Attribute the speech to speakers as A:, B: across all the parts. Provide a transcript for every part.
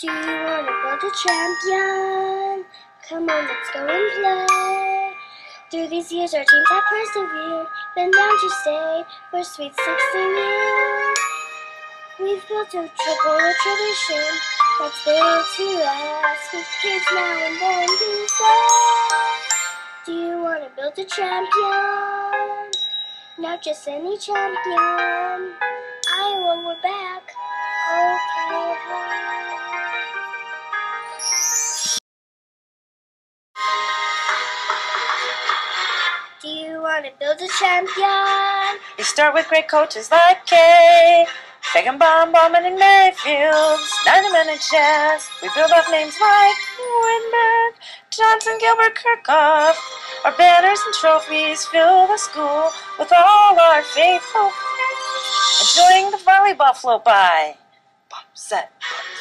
A: Do you want to build a champion? Come on, let's go and play. Through these years, our teams have persevered, been down to stay for sweet 16 years. We've built a triple tradition that's built to last with kids now and then say. Do you want to build a champion? Not just any champion. Iowa, we're back. Okay, want to build a champion?
B: You start with great coaches like Kay, Fagan Bomb, Bauman, and Mayfield, Snyderman and Jazz. We build up names like Winberg, Johnson, Gilbert, Kirkhoff. Our banners and trophies fill the school with all our faithful. Enjoying the volleyball by. Bump, set,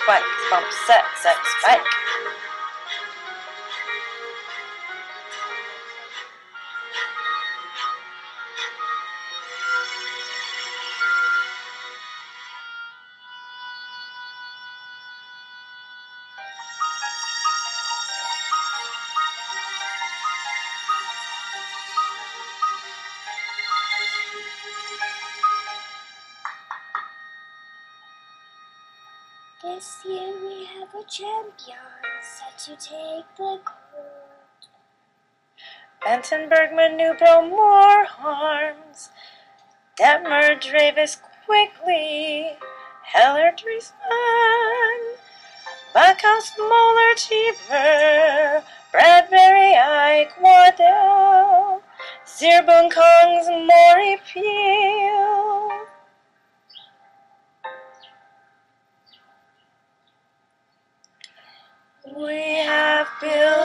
B: spike, bump, set, set, spike.
A: This year we have a champion set to take the court.
B: Benton, Bergman, Newbro, more harms. Detmer, Dravis, quickly. Heller, Driesman. Backhouse, Moeller, Cheever. Bradbury, Ike, Waddell. Zierboon, Kongs, Maury, Peel. We have built